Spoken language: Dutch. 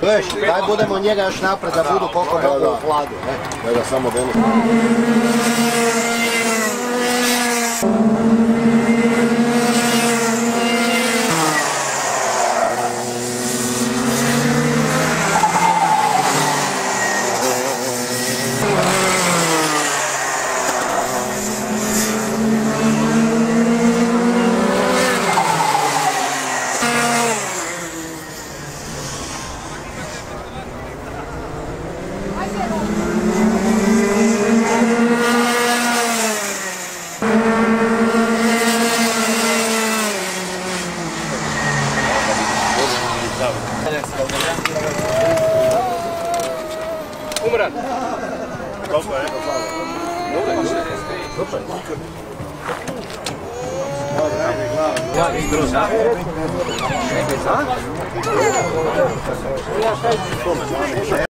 Gledaj, daj budemo njega još napred da budu koliko ono, u hladu. Daj ga samo delu. Kom maar dan. Kom maar, hè. Ja, ik ben Ja, ik ben